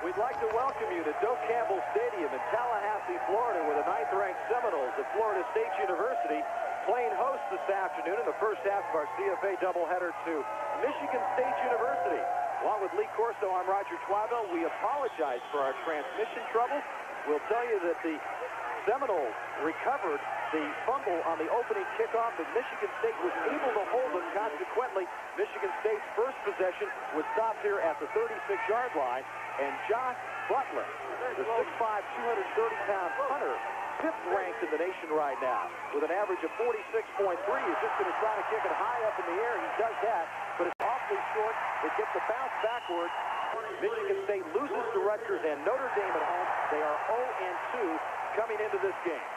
We'd like to welcome you to Doak Campbell Stadium in Tallahassee, Florida, where the ninth-ranked Seminoles of Florida State University playing host this afternoon in the first half of our CFA doubleheader to Michigan State University. Along with Lee Corso, I'm Roger Twibell. We apologize for our transmission trouble. We'll tell you that the Seminoles recovered the fumble on the opening kickoff, and Michigan State was able to hold them. Consequently, Michigan State's first possession was stopped here at the 36-yard line, and Josh Butland, the 6'5", 230-pound punter, fifth ranked in the nation right now with an average of 46.3. He's just going to try to kick it high up in the air. He does that, but it's awfully short. It gets a bounce backward. Michigan State loses to Rutgers and Notre Dame at home. They are 0-2 coming into this game.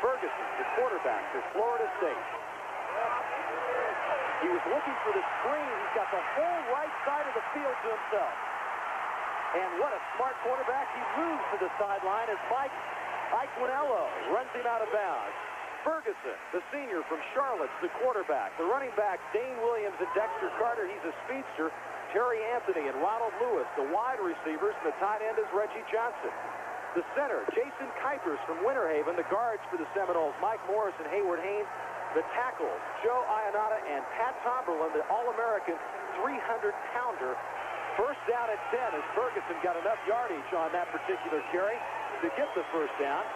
Ferguson, the quarterback for Florida State. He was looking for the screen. He's got the whole right side of the field to himself. And what a smart quarterback. He moves to the sideline as Mike Iaquaniello runs him out of bounds. Ferguson, the senior from Charlotte, the quarterback. The running backs, Dane Williams and Dexter Carter. He's a speedster. Terry Anthony and Ronald Lewis, the wide receivers, and the tight end is Reggie Johnson. The center, Jason Kuipers from Winter Haven. The guards for the Seminoles, Mike Morris and Hayward Haynes. The tackles, Joe Ionata and Pat Tomberlin, the All-American 300-pounder. First down at 10 as Ferguson got enough yardage on that particular carry to get the first down.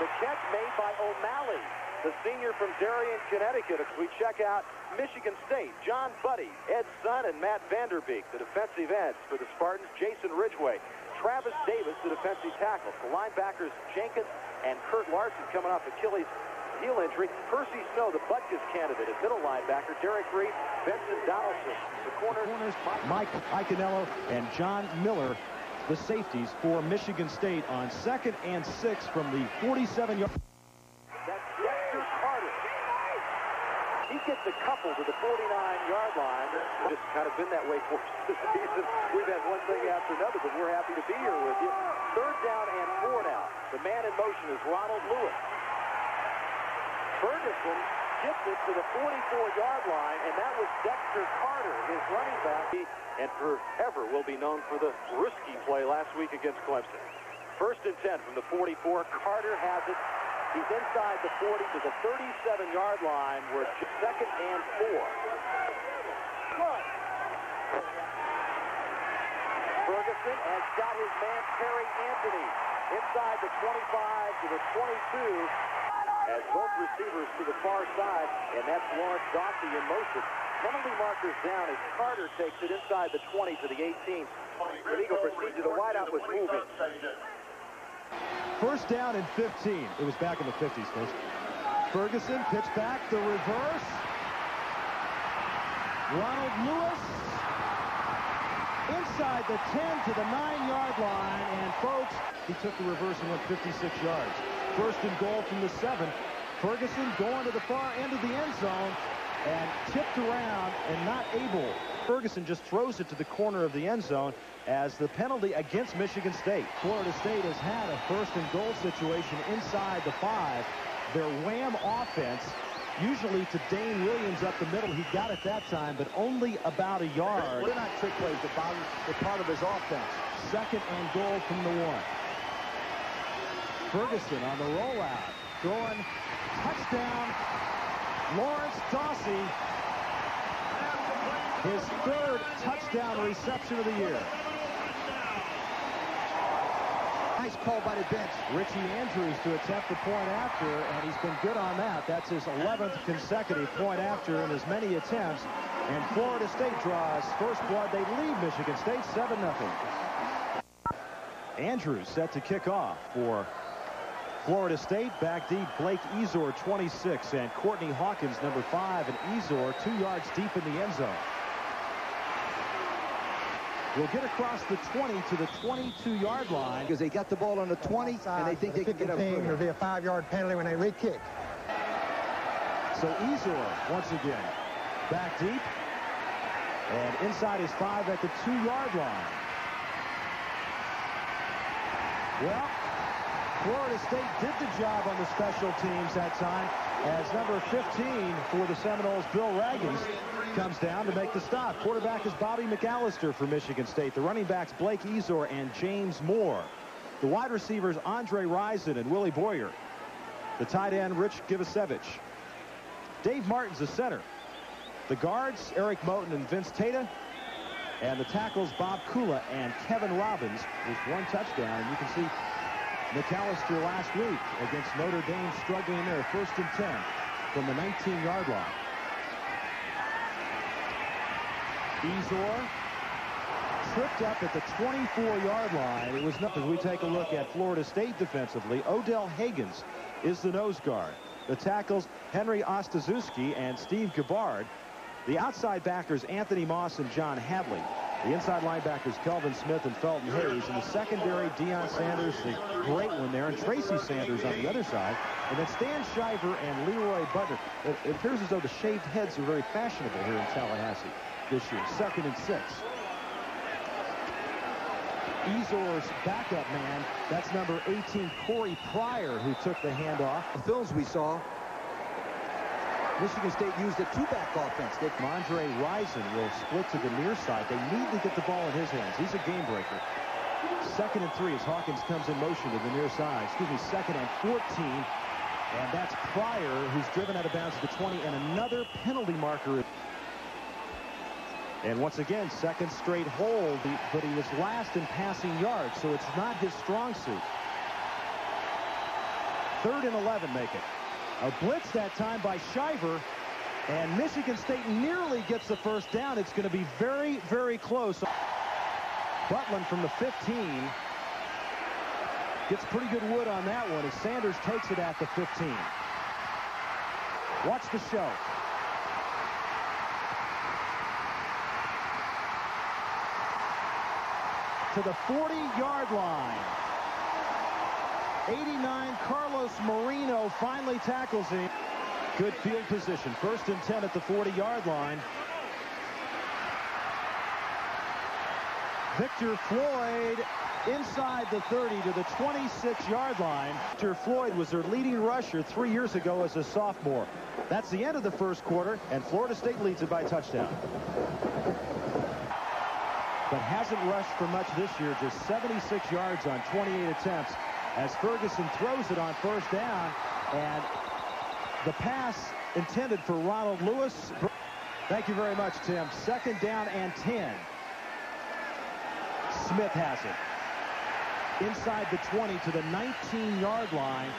The catch made by O'Malley the senior from Darien, Connecticut. We check out Michigan State, John Buddy, Ed Sun, and Matt Vanderbeek, the defensive ends for the Spartans, Jason Ridgway, Travis Davis, the defensive tackle, the linebackers Jenkins and Kurt Larson coming off Achilles heel injury. Percy Snow, the Butkus candidate at middle linebacker. Derek Reed, Benson Donaldson, the corners. Mike Iaquaniello and John Miller, the safeties for Michigan State on second and six from the 47-yard. He gets a couple to the 49-yard line. It's kind of been that way for this season. We've had one thing after another, but we're happy to be here with you. Third down and four now. The man in motion is Ronald Lewis. Ferguson gets it to the 44-yard line, and that was Dexter Carter, his running back, and forever will be known for the risky play last week against Clemson. First and 10 from the 44. Carter has it He's inside the 40 to the 37-yard line. We're second and four. Ferguson has got his man Terry Anthony inside the 25 to the 22 as both receivers to the far side, and that's Lawrence Dawsey in motion. Penalty markers down as Carter takes it inside the 20 to the 18. The illegal procedure, the wideout was moving. First down and 15. It was back in the 50s, folks. Ferguson, pitch back, the reverse. Ronald Lewis inside the 10 to the 9-yard line. And, folks, he took the reverse and went 56 yards. First and goal from the 7. Ferguson going to the far end of the end zone and tipped around and not able. Ferguson just throws it to the corner of the end zone as the penalty against Michigan State. Florida State has had a first and goal situation inside the five. Their wham offense, usually to Dane Williams up the middle. He got it that time, but only about a yard. They're not trick plays. The bottom, the part of his offense. Second and goal from the one. Ferguson on the rollout. Going touchdown. Lawrence Dawsey. His third touchdown reception of the year. Nice call by the bench. Richie Andrews to attempt the point after, and he's been good on that. That's his 11th consecutive point after in as many attempts. And Florida State draws first blood. They lead Michigan State 7-0. Andrews set to kick off for Florida State. Back deep, Blake Ezor, 26, and Courtney Hawkins, number 5, and Ezor two yards deep in the end zone will get across the 20 to the 22-yard line. Because they got the ball on the 20, and they think they can get up It'll be a five-yard penalty when they re-kick. So Ezor, once again, back deep. And inside is five at the two-yard line. Well, Florida State did the job on the special teams that time as number 15 for the Seminoles, Bill Raggins, comes down to make the stop. Quarterback is Bobby McAllister for Michigan State. The running backs Blake Ezor and James Moore. The wide receivers Andre Rison and Willie Bouyer. The tight end Rich Givasevich. Dave Martin's the center. The guards Eric Moten and Vince Tata. And the tackles Bob Kula and Kevin Robbins with one touchdown. You can see McAllister last week against Notre Dame struggling there first and 10 from the 19-yard line. Ezor tripped up at the 24-yard line. It was not as we take a look at Florida State defensively. Odell Haggins is the nose guard. The tackles Henry Ostaszewski and Steve Gabbard. The outside backers Anthony Moss and John Hadley. The inside linebackers Kelvin Smith and Felton Hayes. And the secondary Deion Sanders, the great one there, and Tracy Sanders on the other side. And then Stan Shiver and Leroy Butler. It, it appears as though the shaved heads are very fashionable here in Tallahassee this year. Second and six. Ezor's backup man, that's number 18, Corey Pryor, who took the handoff. The films we saw, Michigan State used a two-back offense. They, Mondre Rison will split to the near side. They need to get the ball in his hands. He's a game breaker. Second and three as Hawkins comes in motion to the near side. Excuse me, second and 14. And that's Pryor, who's driven out of bounds to the 20, and another penalty marker. And once again, second straight hold, but he was last in passing yards, so it's not his strong suit. Third and 11 make it. A blitz that time by Shiver, and Michigan State nearly gets the first down. It's going to be very, very close. Butland from the 15 gets pretty good wood on that one as Sanders takes it at the 15. Watch the show. To the 40-yard line. 89, Carlos Marino finally tackles him. Good field position. First and 10 at the 40-yard line. Victor Floyd inside the 30 to the 26-yard line. Victor Floyd was their leading rusher three years ago as a sophomore. That's the end of the first quarter, and Florida State leads it by touchdown. But hasn't rushed for much this year, just 76 yards on 28 attempts as Ferguson throws it on first down. And the pass intended for Ronald Lewis. Thank you very much, Tim. Second down and 10. Smith has it. Inside the 20 to the 19-yard line.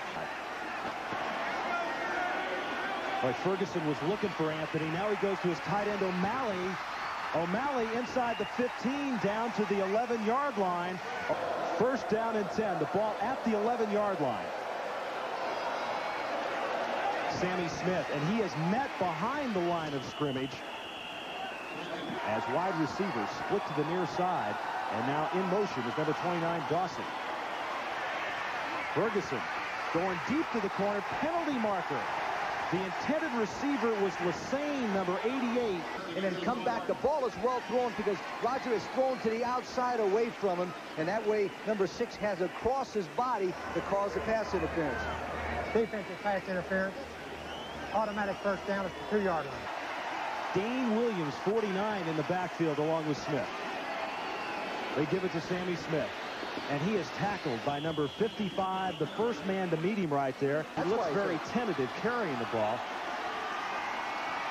But Ferguson was looking for Anthony. Now he goes to his tight end O'Malley. O'Malley inside the 15 down to the 11-yard line. First down and 10. The ball at the 11-yard line. Sammy Smith, and he is met behind the line of scrimmage as wide receivers split to the near side. And now in motion is number 29, Dawson. Ferguson going deep to the corner. Penalty marker. The intended receiver was LaSane, number 88. And then come back. The ball is well thrown because Roger is thrown to the outside away from him. And that way, number six has across his body to cause the pass interference. Defensive pass interference. Automatic first down at the two-yard line. Dane Williams, 49 in the backfield along with Smith. They give it to Sammy Smith. And he is tackled by number 55, the first man to meet him right there. He That's looks very he's- tentative carrying the ball.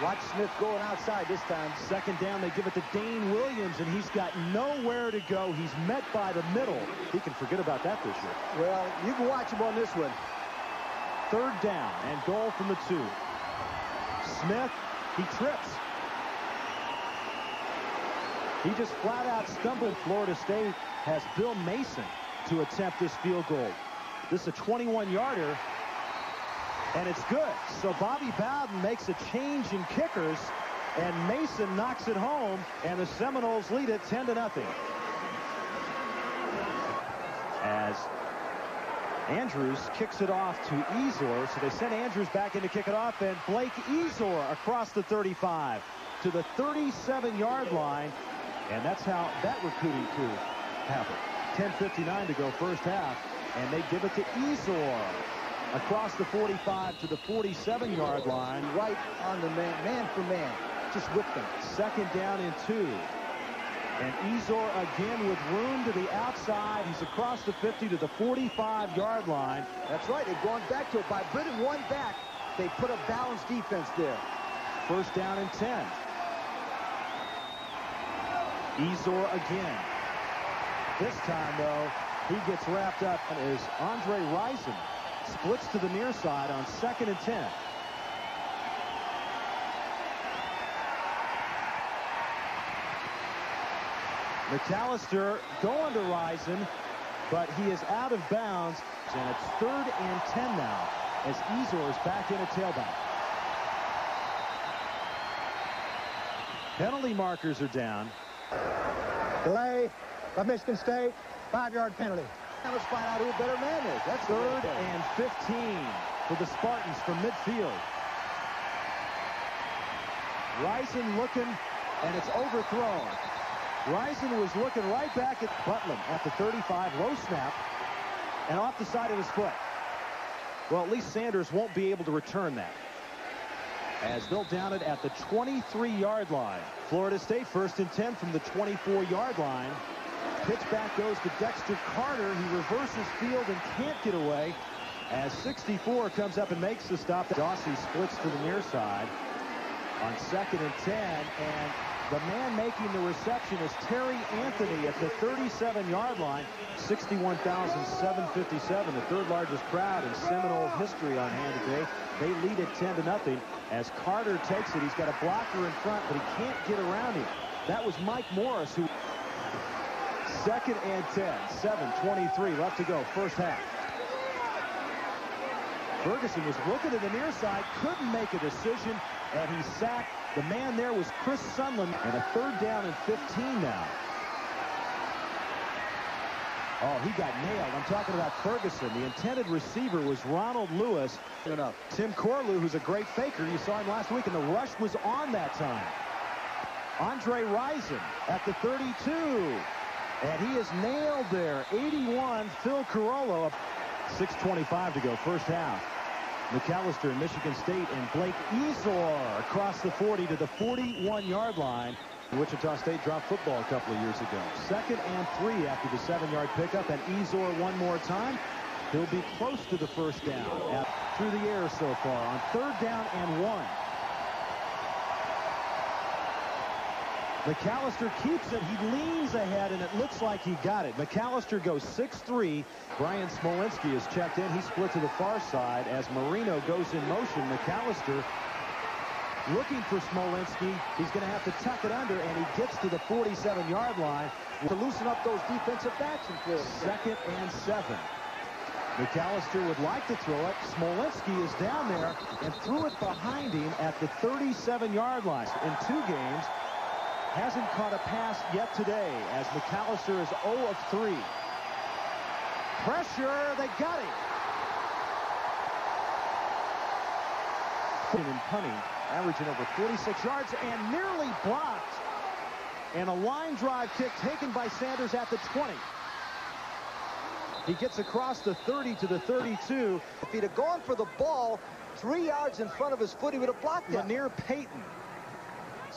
Watch Smith going outside this time. Second down, they give it to Dane Williams, and he's got nowhere to go. He's met by the middle. He can forget about that this year. Well, you can watch him on this one. Third down and goal from the two. Smith, he trips. He just flat out stumbled. Florida State has Bill Mason to attempt this field goal. This is a 21-yarder, and it's good. So Bobby Bowden makes a change in kickers, and Mason knocks it home, and the Seminoles lead it 10 to nothing. As Andrews kicks it off to Ezor, so they send Andrews back in to kick it off, and Blake Ezor across the 35 to the 37-yard line, and that's how that recruiting coup happened. 10.59 to go first half, and they give it to Ezor across the 45 to the 47-yard line. Right on the man, man for man. just whipped them. Second down and two. And Ezor again with room to the outside. He's across the 50 to the 45-yard line. That's right. They've gone back to it. By bringing one back, they put a balanced defense there. First down and 10. Ezor again. This time, though, he gets wrapped up as Andre Rison splits to the near side on second and 10. McAllister going to Rison, but he is out of bounds, and it's third and 10 now as Ezor is back in a tailback. Penalty markers are down. Delay by Michigan State. Five-yard penalty. Now let's find out who a better man is. That's third and 15 for the Spartans from midfield. Rison looking, and it's overthrown. Rison was looking right back at Butland at the 35, low snap, and off the side of his foot. Well, at least Sanders won't be able to return that. As they'll down it at the 23-yard line. Florida State first and 10 from the 24-yard line. Pitch back goes to Dexter Carter. He reverses field and can't get away as 64 comes up and makes the stop. Dawsey splits to the near side on second and 10, and the man making the reception is Terry Anthony at the 37-yard line. 61,757, the third largest crowd in Seminole history on hand today. They lead it 10 to nothing as Carter takes it. He's got a blocker in front, but he can't get around him. That was Mike Morris who... Second and 10, 7.23 left to go, first half. Ferguson was looking to the near side, couldn't make a decision, and he sacked. The man there was Chris Sunland, and a third down and 15 now. Oh, he got nailed. I'm talking about Ferguson. The intended receiver was Ronald Lewis. Enough. Tim Corlew, who's a great faker. You saw him last week, and the rush was on that time. Andre Rison at the 32. And he is nailed there. 81, Phil Carollo. 6.25 to go, first half. McAllister, Michigan State, and Blake Ezor across the 40 to the 41-yard line. Wichita State dropped football a couple of years ago. Second and three after the seven-yard pickup, and Ezor one more time. He'll be close to the first down through the air so far on third down and one. McAllister keeps it. He leans ahead, and it looks like he got it. McAllister goes 6-3. Brian Smolinski is checked in. He split to the far side as Marino goes in motion. McAllister looking for Smolinski. He's going to have to tuck it under, and he gets to the 47-yard line to loosen up those defensive backs. Second and seven. McAllister would like to throw it. Smolinski is down there and threw it behind him at the 37-yard line. In two games, hasn't caught a pass yet today as McAllister is 0 of 3. Pressure, they got him. And punting, averaging over 46 yards and nearly blocked. And a line drive kick taken by Sanders at the 20. He gets across the 30 to the 32. If he'd have gone for the ball three yards in front of his foot, he would have blocked it. Lanier Payton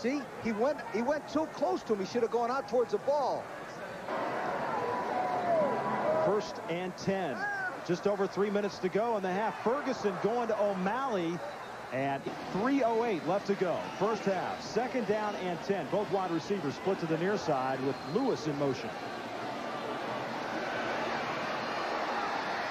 See, he went he went too close to him. He should have gone out towards the ball. First and 10. Just over three minutes to go in the half. Ferguson going to O'Malley. And 3.08 left to go. First half. Second down and 10. Both wide receivers split to the near side with Lewis in motion.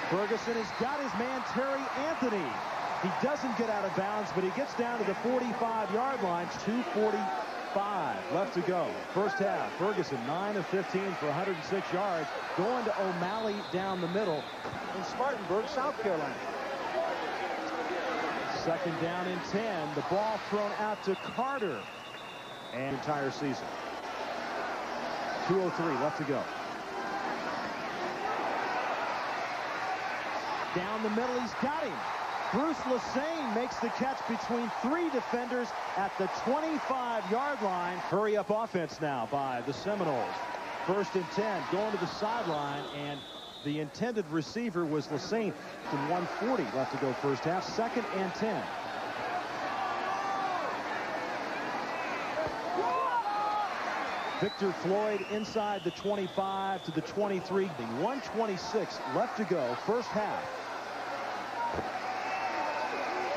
Ferguson has got his man Terry Anthony. He doesn't get out of bounds, but he gets down to the 45-yard line. 2.45 left to go. First half. Ferguson, 9 of 15 for 106 yards. Going to O'Malley down the middle. In Spartanburg, South Carolina. Second down and 10. The ball thrown out to Carter. And entire season. 2.03 left to go. Down the middle, he's got him. Bruce LaSane makes the catch between three defenders at the 25-yard line. Hurry up offense now by the Seminoles. First and 10, going to the sideline, and the intended receiver was LaSane. And 140 left to go first half. Second and 10. Victor Floyd inside the 25 to the 23. 126 left to go, first half.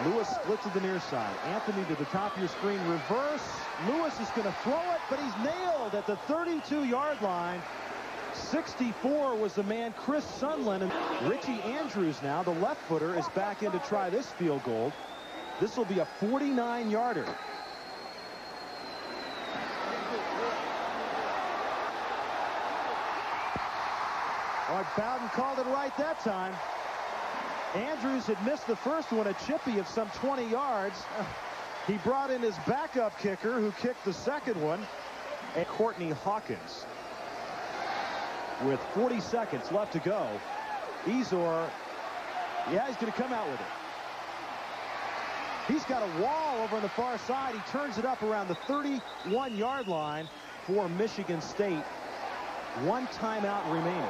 Lewis split to the near side. Anthony to the top of your screen. Reverse. Lewis is going to throw it, but he's nailed at the 32-yard line. 64 was the man Chris Sunland. And Richie Andrews now, the left footer, is back in to try this field goal. This will be a 49-yarder. Art Bowden called it right that time. Andrews had missed the first one, a chippy of some 20 yards. He brought in his backup kicker, who kicked the second one, and Courtney Hawkins. With 40 seconds left to go, Ezor, yeah, he's going to come out with it. He's got a wall over on the far side. He turns it up around the 31-yard line for Michigan State. One timeout remaining.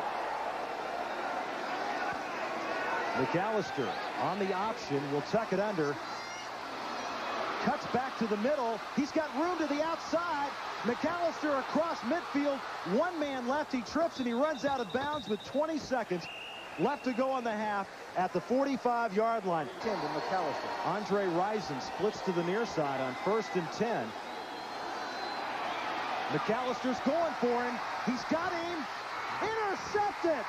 McAllister on the option will tuck it under. Cuts back to the middle. He's got room to the outside. McAllister across midfield. One man left. He trips and he runs out of bounds with 20 seconds left to go on the half at the 45-yard line. 10 to McAllister. Andre Rison splits to the near side on first and 10. McAllister's going for him. He's got him. Intercepted.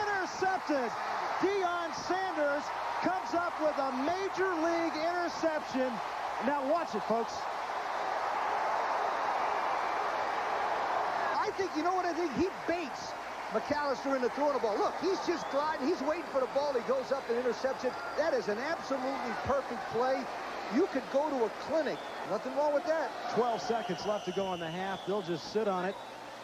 Intercepted. Deion Sanders comes up with a major league interception. Now watch it, folks. I think, you know what I think? He baits McAllister into throwing the ball. Look, he's just gliding. He's waiting for the ball. He goes up and intercepts it. That is an absolutely perfect play. You could go to a clinic. Nothing wrong with that. 12 seconds left to go in the half. They'll just sit on it.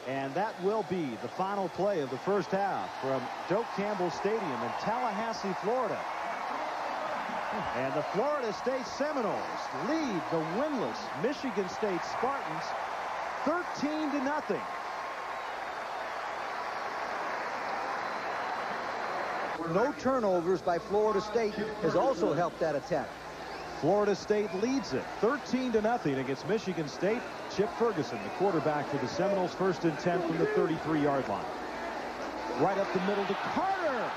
And that will be the final play of the first half from Doak Campbell Stadium in Tallahassee, Florida. And the Florida State Seminoles lead the winless Michigan State Spartans 13 to nothing. No turnovers by Florida State has also helped that attack. Florida State leads it 13 to nothing against Michigan State. Chip Ferguson, the quarterback for the Seminoles, first and 10 from the 33-yard line. Right up the middle to Carter.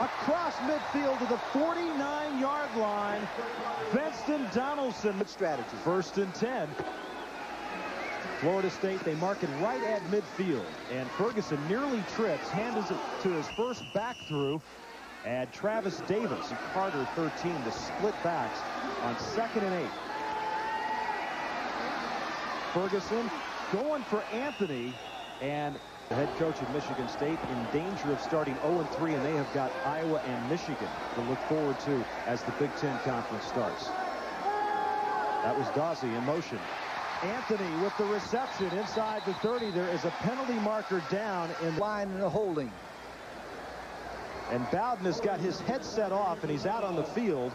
Across midfield to the 49-yard line. Benston Donaldson. Strategy. First and 10. Florida State, they mark it right at midfield. And Ferguson nearly trips, hands it to his first back through. And Travis Davis and Carter 13 to split backs on second and eight. Ferguson going for Anthony. And the head coach of Michigan State in danger of starting 0-3, and they have got Iowa and Michigan to look forward to as the Big Ten Conference starts. That was Dawsey in motion. Anthony with the reception inside the 30. There is a penalty marker down in line and a holding. And Bowden has got his headset off and he's out on the field.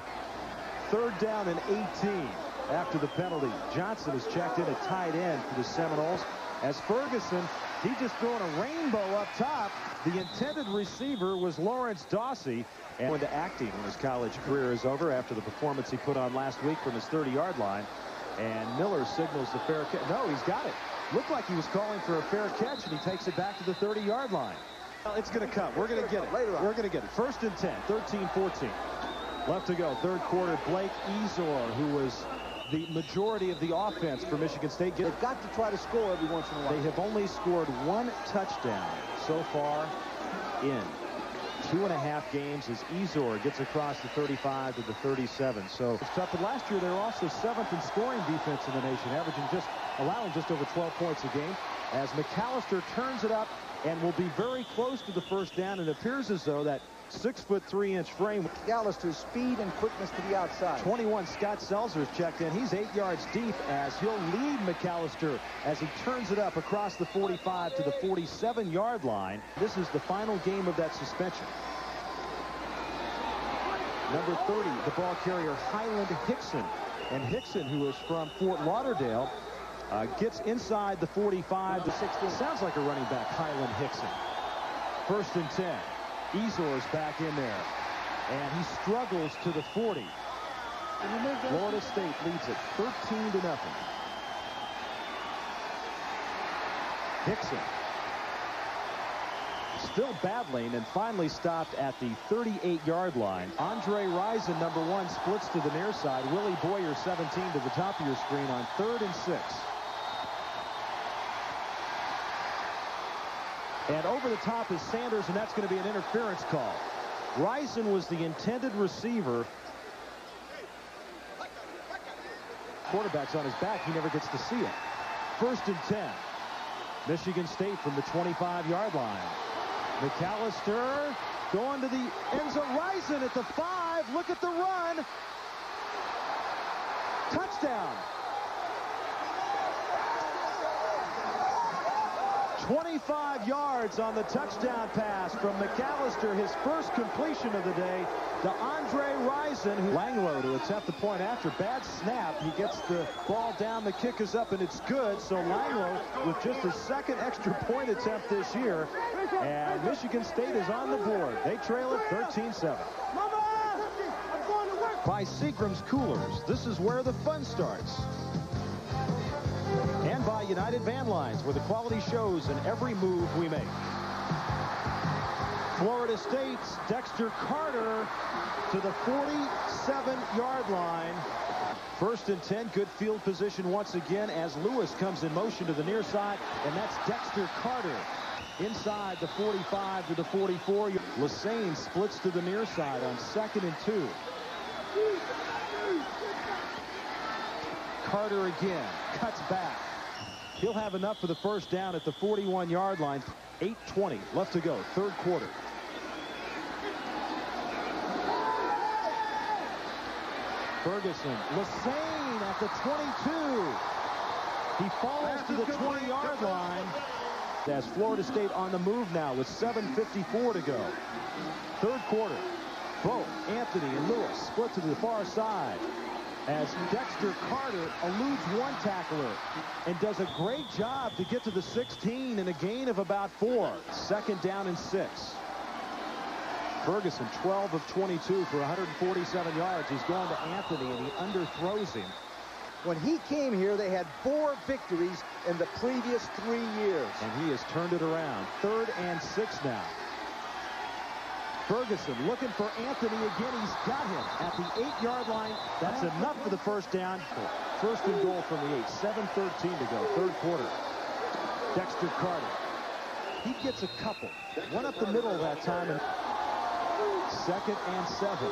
Third down and 18 after the penalty. Johnson is checked in at tight end for the Seminoles. As Ferguson, he just throwing a rainbow up top. The intended receiver was Lawrence Dawsey. And into acting when his college career is over after the performance he put on last week from his 30-yard line. And Miller signals the fair catch. No, he's got it. Looked like he was calling for a fair catch, and he takes it back to the 30-yard line. Well, it's going to come. We're going to get it. We're going to get it. First and 10, 13-14. Left to go. Third quarter, Blake Ezor, who was the majority of the offense for Michigan State. They've got to try to score every once in a while. They have only scored one touchdown so far in two and a half games as Ezor gets across the 35 to the 37. So it's tough. But last year they were also seventh in scoring defense in the nation, averaging just allowing just over 12 points a game. As McAllister turns it up and will be very close to the first down. It appears as though that six foot three inch frame. McAllister's speed and quickness to the outside. 21 Scott Selzer's checked in. He's eight yards deep as he'll lead McAllister as he turns it up across the 45 to the 47 yard line. This is the final game of that suspension. Number 30, the ball carrier Hyland Hickson. And Hickson, who is from Fort Lauderdale, uh, gets inside the 45 to 60. Sounds like a running back, Hyland Hickson. First and 10. Ezor is back in there. And he struggles to the 40. Florida State leads it 13 to nothing. Hickson. Still battling and finally stopped at the 38-yard line. Andre Rison, number one, splits to the near side. Willie Bouyer, 17, to the top of your screen on third and six. And over the top is Sanders, and that's going to be an interference call. Rison was the intended receiver. Quarterback's on his back. He never gets to see it. First and 10. Michigan State from the 25-yard line. McAllister going to the end zone. Rison at the five. Look at the run. Touchdown. 25 yards on the touchdown pass from McAllister, his first completion of the day to Andre Rison, who Langeloh to attempt the point after. Bad snap. He gets the ball down. The kick is up, and it's good. So Langeloh with just a second extra point attempt this year. And Michigan State is on the board. They trail it 13-7. By Seagram's Coolers. This is where the fun starts United Van Lines, where the quality shows in every move we make. Florida State's Dexter Carter to the 47-yard line. First and 10, good field position once again as Lewis comes in motion to the near side, and that's Dexter Carter inside the 45 to the 44. LaSane splits to the near side on second and two. Carter again cuts back. He'll have enough for the first down at the 41-yard line. 8.20 left to go, third quarter. Ferguson, LaSane at the 22. He falls to the 20-yard line. As Florida State on the move now with 7.54 to go. Third quarter. Both Anthony and Lewis split to the far side as Dexter Carter eludes one tackler and does a great job to get to the 16 in a gain of about four. Second down and six. Ferguson 12 of 22 for 147 yards. He's gone to Anthony and he underthrows him. When he came here, they had four victories in the previous three years. And he has turned it around. Third and six now. Ferguson looking for Anthony again. He's got him at the eight-yard line. That's enough for the first down. First and goal from the eight. 7-13 to go. Third quarter. Dexter Carter. He gets a couple. One up the middle that time. And second and seven.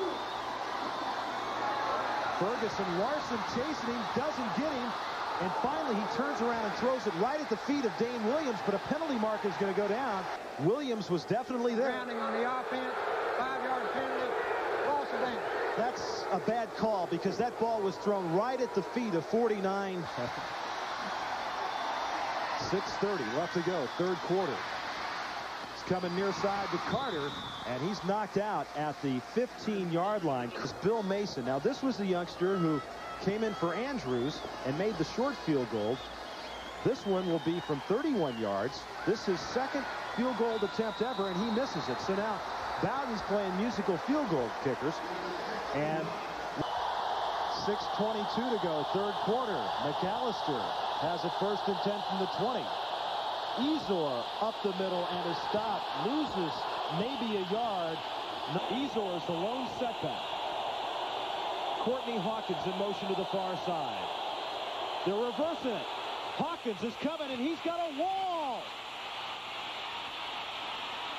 Ferguson, Larson chasing him, doesn't get him. And finally, he turns around and throws it right at the feet of Dane Williams, but a penalty mark is going to go down. Williams was definitely there. Grounding on the offense, five-yard penalty, loss of. That's a bad call because that ball was thrown right at the feet of 49. 6.30 left to go, third quarter. Coming near side to Carter, and he's knocked out at the 15-yard line. It's Bill Mason. Now, this was the youngster who came in for Andrews and made the short field goal. This one will be from 31 yards. This is second field goal attempt ever, and he misses it. So now Bowden's playing musical field goal kickers. And 6.22 to go, third quarter. McAllister has a first and 10 from the 20. Ezor up the middle and a stop. Loses maybe a yard. Ezor is the lone setback. Courtney Hawkins in motion to the far side. They're reversing it. Hawkins is coming, and he's got a wall.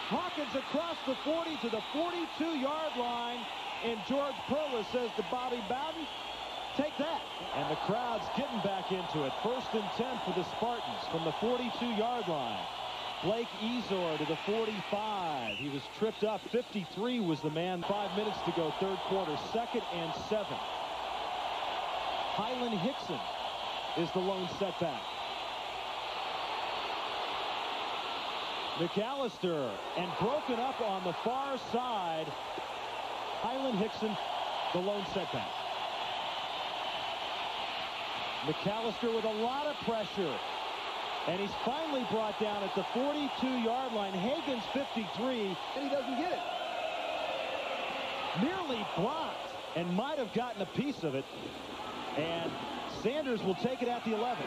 Hawkins across the 40 to the 42-yard line, and George Perles says to Bobby Bowden, take that. And the crowd's getting back into it. First and 10 for the Spartans from the 42-yard line. Blake Ezor to the 45. He was tripped up. 53 was the man. Five minutes to go, third quarter. Second and seven. Hyland Hickson is the lone setback. McAllister and broken up on the far side. Hyland Hickson, the lone setback. McAllister with a lot of pressure. And he's finally brought down at the 42-yard line. Haggins 53, and he doesn't get it. Nearly blocked and might have gotten a piece of it. And Sanders will take it at the 11.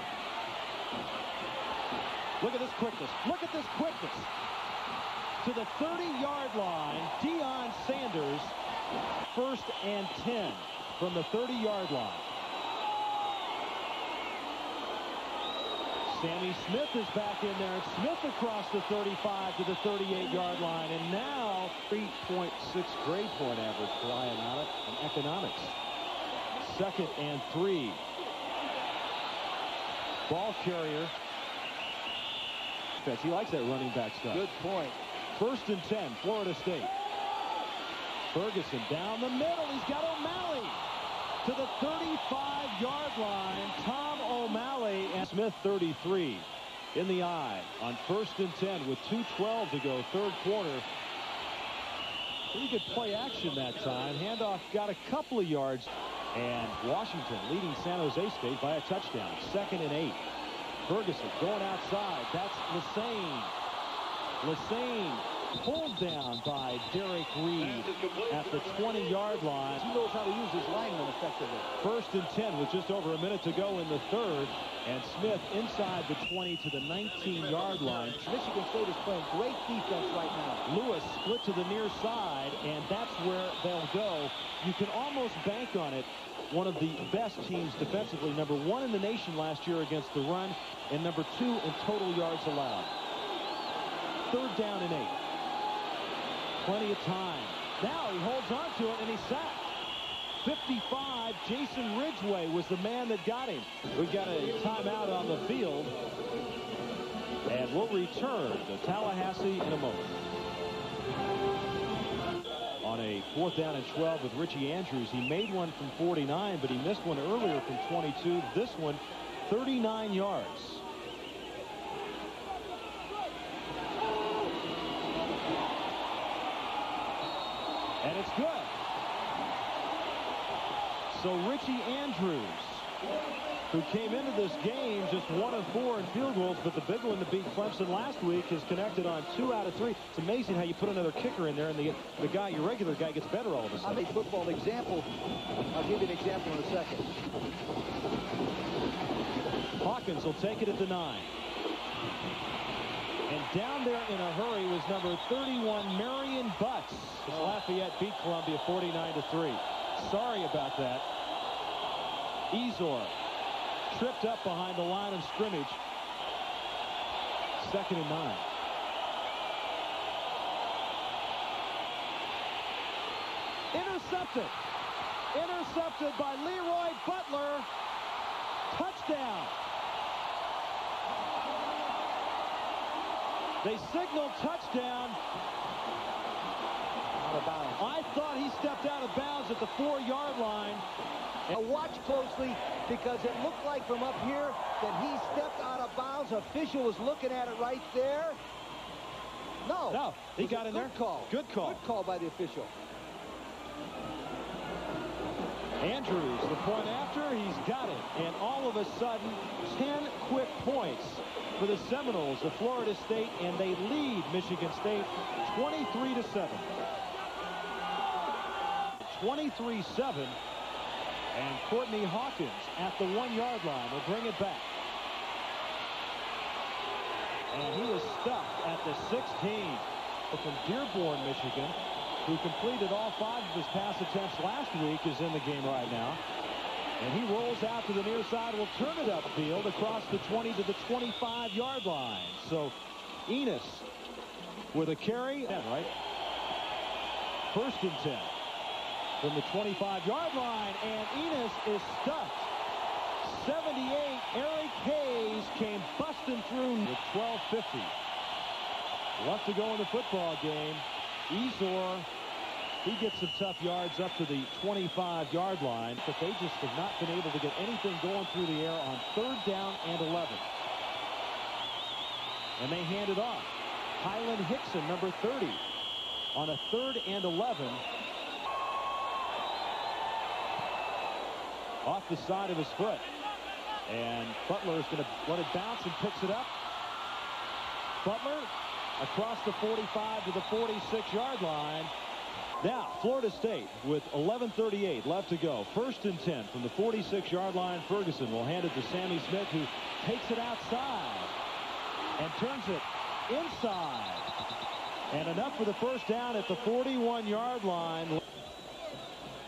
Look at this quickness. Look at this quickness. To the 30-yard line, Deion Sanders, first and 10 from the 30-yard line. Sammy Smith is back in there. Smith across the 35 to the 38-yard line. And now 3.6 grade point average for Ionata in economics. Second and three. Ball carrier. He likes that running back stuff. Good point. First and 10, Florida State. Ferguson down the middle. He's got O'Malley to the 35-yard line. Tom O'Malley and Smith 33 in the eye on first and 10 with 2.12 to go, third quarter. Pretty good play action that time. Handoff got a couple of yards. And Washington leading San Jose State by a touchdown. Second and eight. Ferguson going outside. That's LaSane. LaSane pulled down by Derek Reed at the 20-yard line. He knows how to use his lineman effectively. First and 10 with just over a minute to go in the third. And Smith inside the 20 to the 19-yard line. Michigan State is playing great defense right now. Lewis split to the near side, and that's where they'll go. You can almost bank on it. One of the best teams defensively. Number one in the nation last year against the run, and number two in total yards allowed. Third down and eight. Plenty of time. Now he holds on to it, and he's sacked. 55, Jason Ridgway was the man that got him. We've got a timeout on the field. And we'll return to Tallahassee in a moment. On a fourth down and 12 with Richie Andrews, he made one from 49, but he missed one earlier from 22. This one, 39 yards. And it's good. So Richie Andrews, who came into this game just one of four in field goals, but the big one to beat Clemson last week has connected on two out of three. It's amazing how you put another kicker in there and the, the guy, your regular guy, gets better all of a sudden. I'm a football example. I'll give you an example in a second. Hawkins will take it at the nine. And down there in a hurry was number 31, Marion Butts. As oh. Lafayette beat Columbia 49 to 3. Sorry about that. Ezor tripped up behind the line of scrimmage. Second and nine. Intercepted. Intercepted by Leroy Butler. Touchdown. They signal touchdown. Out of bounds. I thought he stepped out of bounds at the four-yard line. Now watch closely because it looked like from up here that he stepped out of bounds. Official was looking at it right there. No. No, he got in good there. call. Good call. Good call by the official. Andrews, the point after, he's got it. And all of a sudden, 10 quick points for the Seminoles of Florida State, and they lead Michigan State 23 to 7. 23-7. And Courtney Hawkins at the one-yard line will bring it back. And he is stuck at the 16 from Dearborn, Michigan, who completed all five of his pass attempts last week, is in the game right now. And he rolls out to the near side, will turn it upfield across the 20 to the 25-yard line. So Enos with a carry, yeah, right? First and 10 from the 25-yard line, and Enos is stuck. 78, Eric Hayes came busting through with 12.50. Left to go in the football game. Ezor, he gets some tough yards up to the 25-yard line, but they just have not been able to get anything going through the air on third down and 11. And they hand it off. Hyland Hickson, number 30, on a third and 11. Off the side of his foot. And Butler is going to let it bounce and picks it up. Butler across the 45 to the 46-yard line. Now, Florida State with 11.38 left to go. First and 10 from the 46-yard line. Ferguson will hand it to Sammy Smith, who takes it outside. and turns it inside. And enough for the first down at the 41-yard line.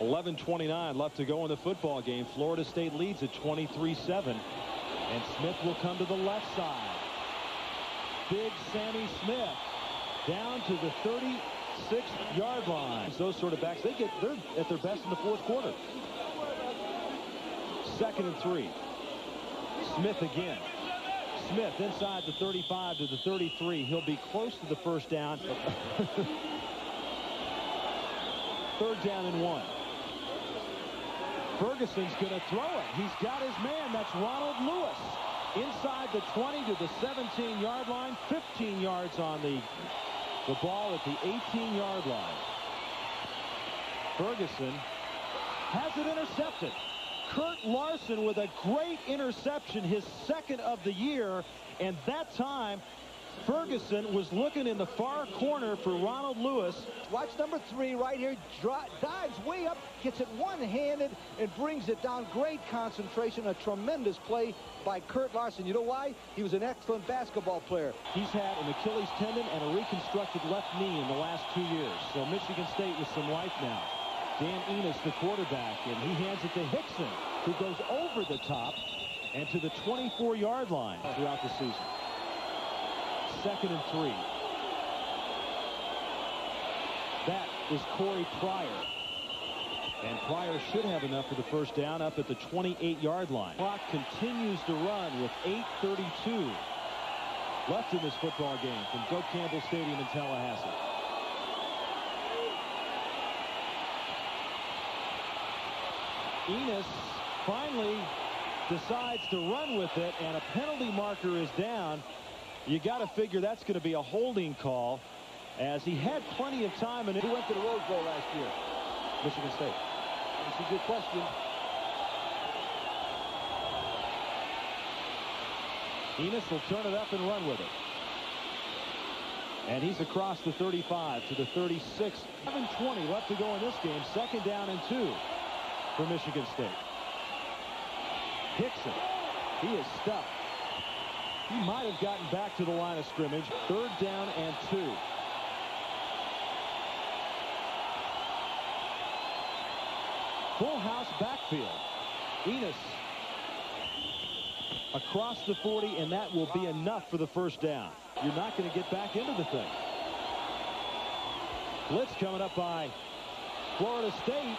11.29 left to go in the football game. Florida State leads at 23-7. And Smith will come to the left side. Big Sammy Smith down to the 36-yard line. Those sort of backs, they get they're at their best in the fourth quarter. Second and three. Smith again. Smith inside the 35 to the 33. He'll be close to the first down. Third down and one. Ferguson's going to throw it. He's got his man. That's Ronald Lewis. Inside the 20 to the 17-yard line. 15 yards on the, the ball at the 18-yard line. Ferguson has it intercepted. Kurt Larson with a great interception, his second of the year. And that time, Ferguson was looking in the far corner for Ronald Lewis. Watch number three right here. Dives way up, gets it one-handed, and brings it down. Great concentration. A tremendous play by Kurt Larson. You know why? He was an excellent basketball player. He's had an Achilles tendon and a reconstructed left knee in the last two years. So Michigan State with some life now. Dan Enos, the quarterback, and he hands it to Hickson, who goes over the top and to the 24-yard line throughout the season. Second and three. That is Corey Pryor. And Pryor should have enough for the first down up at the 28-yard line. Clock continues to run with 8.32 left in this football game from Doak Campbell Stadium in Tallahassee. Enos finally decides to run with it, and a penalty marker is down. You got to figure that's going to be a holding call, as he had plenty of time. And he went to the Rose Bowl last year? Michigan State. That's a good question. Enos will turn it up and run with it. And he's across the 35 to the 36. 7.20 left to go in this game. Second down and two for Michigan State. Hickson, he is stuck. He might have gotten back to the line of scrimmage. Third down and two. Full house backfield. Enos across the 40, and that will be enough for the first down. You're not going to get back into the thing. Blitz coming up by Florida State.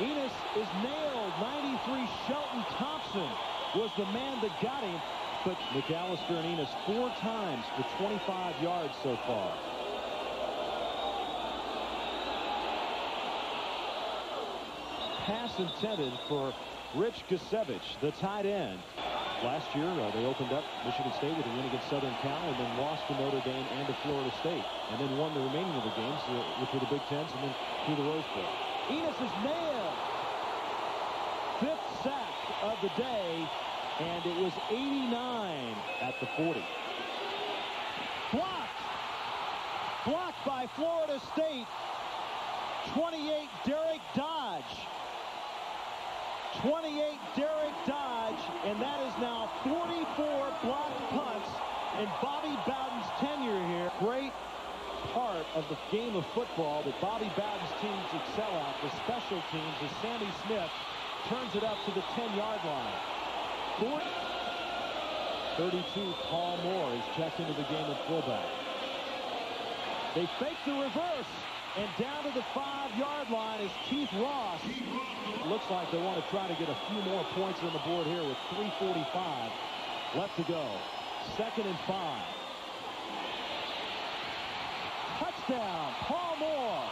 Enos is nailed. 93 Shelton Thompson was the man that got him. But McAllister and Enos four times for 25 yards so far. Pass intended for Rich Gusevich, the tight end. Last year, uh, they opened up Michigan State with a win against Southern Cal and then lost to Notre Dame and to Florida State. And then won the remaining of the games, uh, which were the Big Tens, and then through the Rose Bowl. Enos is nailed. Fifth sack of the day, and it was 89 at the 40. Blocked. Blocked by Florida State. 28, Dedrick Dodge. 28, Dedrick Dodge, and that is now 44 blocked punts in Bobby Bowden's tenure here. Great part of the game of football that Bobby Bowden's teams excel at, the special teams, as Sammy Smith turns it up to the 10-yard line. 32, Paul Moore is checked into the game at fullback. They fake the reverse, and down to the five-yard line is Keith Ross. Looks like they want to try to get a few more points on the board here with 3.45 left to go. Second and five. Touchdown, Paul Moore.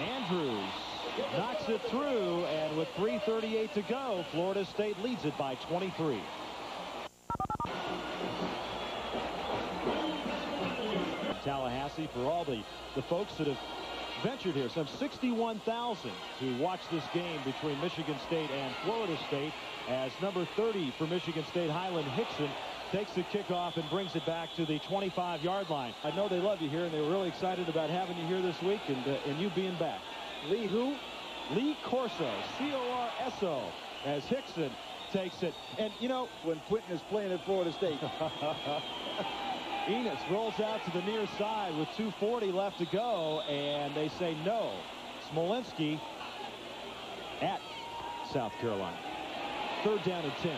Andrews knocks it through, and with 3.38 to go, Florida State leads it by 23. Tallahassee for all the, the folks that have ventured here. Some 61,000 to watch this game between Michigan State and Florida State as number 30 for Michigan State, Hyland Hickson, takes the kickoff and brings it back to the 25-yard line. I know they love you here, and they were really excited about having you here this week and, uh, and you being back. Lee who? Lee Corso, C-O-R-S-O, as Hickson takes it. And, you know, When Quinton is playing at Florida State. Enos rolls out to the near side with 2.40 left to go, and they say no. Smolinski at South Carolina. Third down and 10.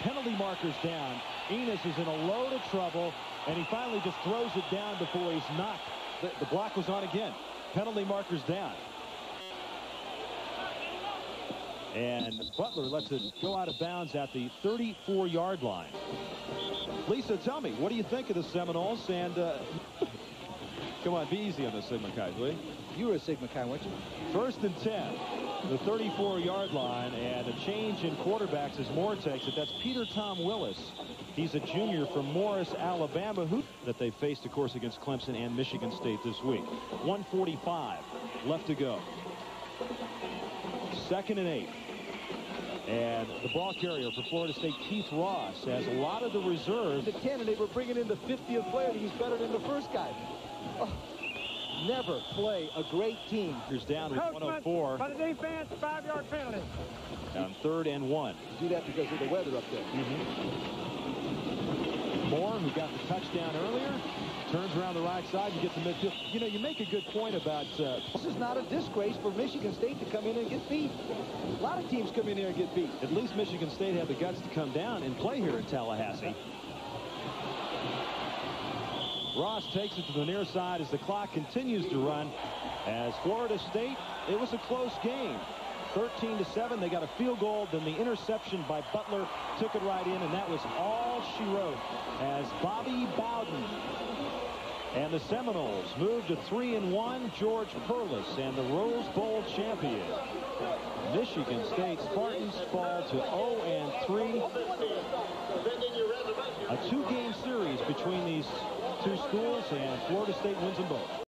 Penalty markers down. Enos is in a load of trouble, and he finally just throws it down before he's knocked. The, the block was on again. Penalty markers down. And Butler lets it go out of bounds at the 34-yard line. Lisa, tell me, what do you think of the Seminoles? And uh, come on, be easy on the Sigma Chi, you? You were a Sigma Chi, weren't you? First and 10, the 34-yard line, and a change in quarterbacks as Moore takes it. That's Peter Tom Willis. He's a junior from Morris, Alabama, who that they faced, of course, against Clemson and Michigan State this week. 145 left to go. Second and eight. And the ball carrier for Florida State, Keith Ross, has a lot of the reserves. The 10, and they bringing in the 50th player. He's better than the first guy. Oh, never play a great team. Here's down with Coach, 104 By the defense, five-yard penalty. on third and one. Do that because of the weather up there. Mm-hmm. Moore, who got the touchdown earlier, turns around the right side and gets the midfield. You know, you make a good point about uh, This is not a disgrace for Michigan State to come in and get beat. A lot of teams come in here and get beat. at least Michigan State had the guts to come down and play here in Tallahassee. Ross takes it to the near side as the clock continues to run. As Florida State, it was a close game. 13 to 7. They got a field goal. Then the interception by Butler took it right in, and that was all she wrote. As Bobby Bowden and the Seminoles move to 3 and 1. George Perles and the Rose Bowl champion. Michigan State Spartans fall to 0 and 3. A two-game series between these two schools, and Florida State wins them both.